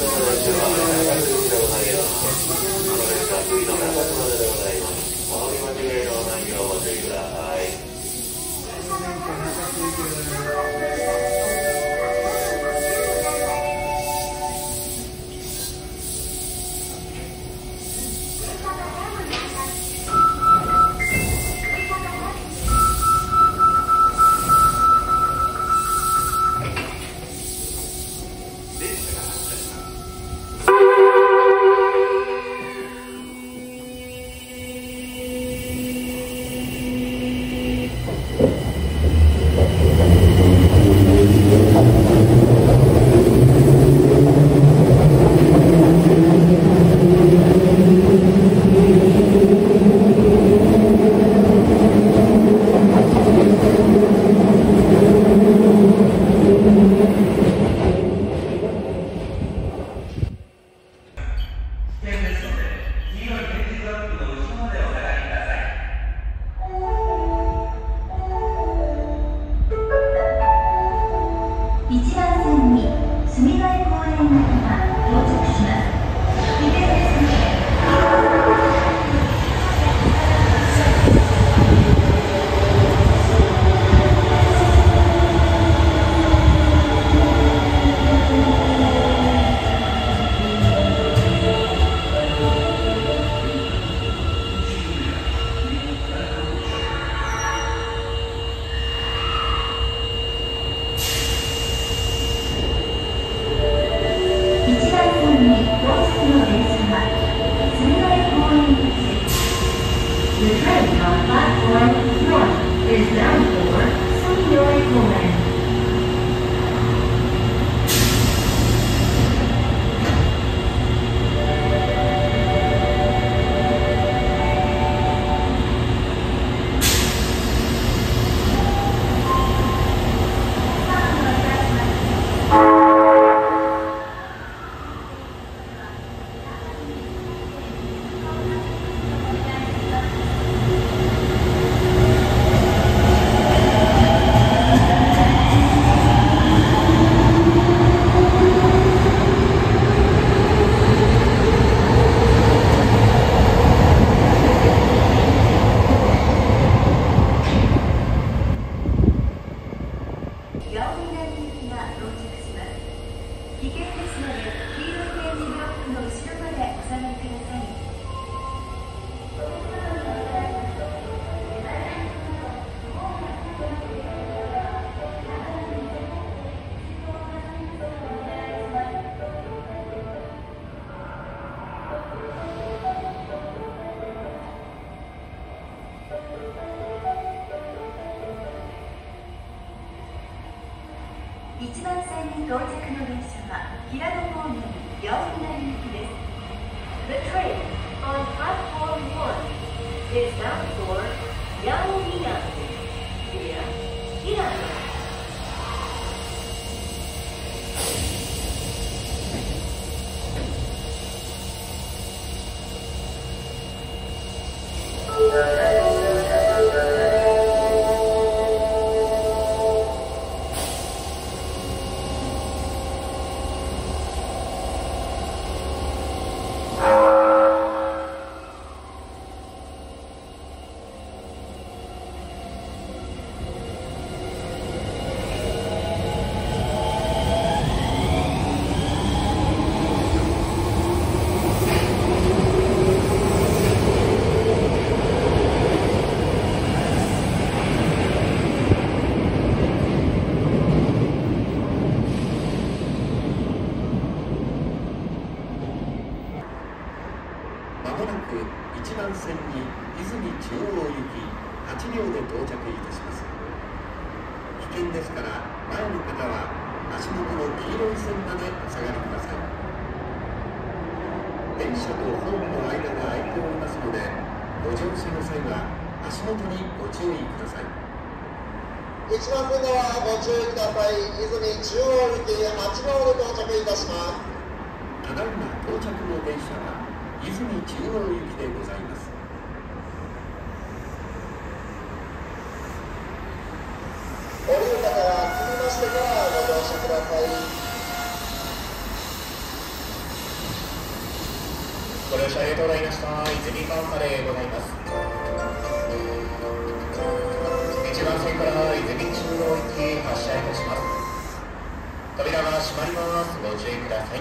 の話は、あの、あの、あの、あの、あの、あの、あの、あ、1番線に到着の電車は平戸方面両左行きです。The train on platform 1 is bound for Yao 秒で到着いたします。危険ですから前の方は足元の黄色い線までお下がりください。電車とホームの間が空いておりますのでご乗車の際は足元にご注意ください。一番のはご注意ください。泉中央行駅8号で到着いたします。ただいま到着の電車は泉中央行きでございます。ご乗車くださいご乗車ありがとうございました。ゼミカンパでございます。1番線からゼミ中央行き発車いたします。扉が閉まります。ご注意ください。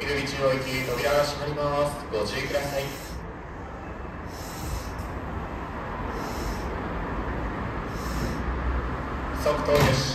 泉中央行き扉が閉まります。ご注意ください。Salve todos!